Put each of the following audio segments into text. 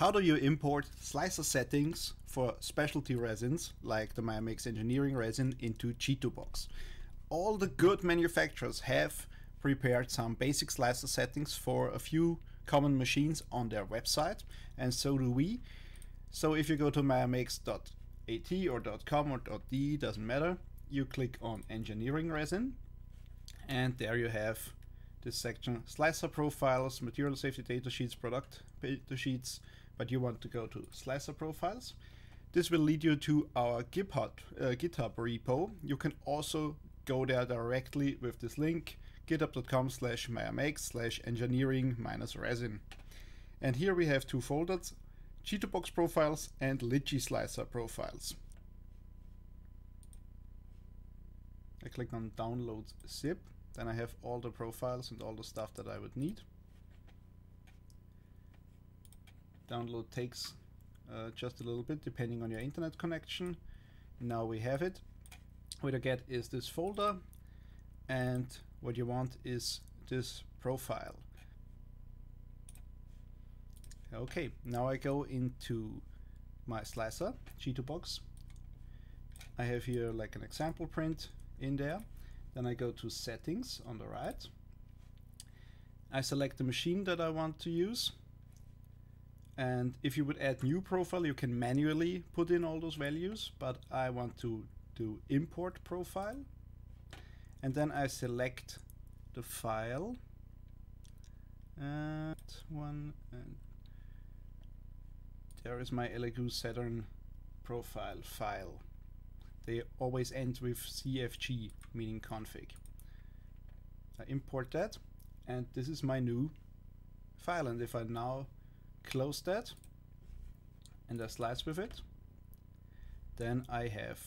How do you import slicer settings for specialty resins like the Mayer Makes engineering resin into Chitubox? All the good manufacturers have prepared some basic slicer settings for a few common machines on their website and so do we. So if you go to mayermakes.at or .com or .de, doesn't matter, you click on engineering resin and there you have this section slicer profiles, material safety data sheets, product data sheets, but you want to go to slicer profiles. This will lead you to our GitHub, uh, GitHub repo. You can also go there directly with this link github.com slash slash engineering minus resin. And here we have two folders, Chitubox profiles and Lychee Slicer profiles. I click on download zip, then I have all the profiles and all the stuff that I would need. Download takes uh, just a little bit depending on your internet connection. Now we have it. What you get is this folder and what you want is this profile. Okay, now I go into my slicer, Chitubox. I have here like an example print in there. Then I go to settings on the right. I select the machine that I want to use. And if you would add new profile, you can manually put in all those values, but I want to do import profile. And then I select the file. And one, and there is my Elegoo Saturn profile file. They always end with CFG, meaning config. I import that, and this is my new file. And if I now close that, and I slice with it, then I have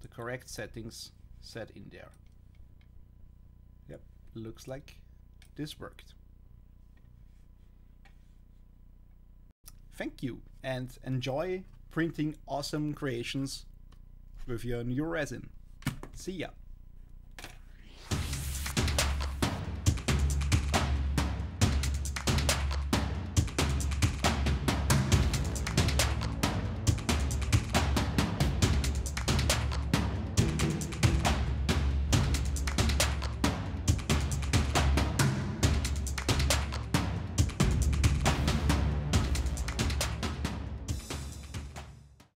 the correct settings set in there. Yep, looks like this worked. Thank you and enjoy printing awesome creations with your new resin. See ya!